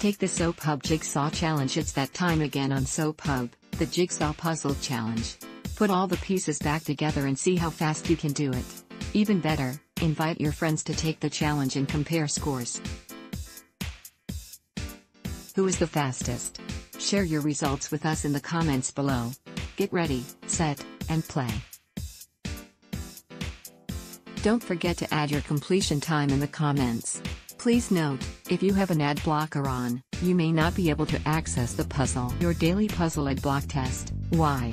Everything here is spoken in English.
Take the Soap Hub Jigsaw Challenge. It's that time again on Soap Hub, the Jigsaw Puzzle Challenge. Put all the pieces back together and see how fast you can do it. Even better, invite your friends to take the challenge and compare scores. Who is the fastest? Share your results with us in the comments below. Get ready, set, and play. Don't forget to add your completion time in the comments. Please note, if you have an ad blocker on, you may not be able to access the puzzle. Your daily puzzle ad block test. Why?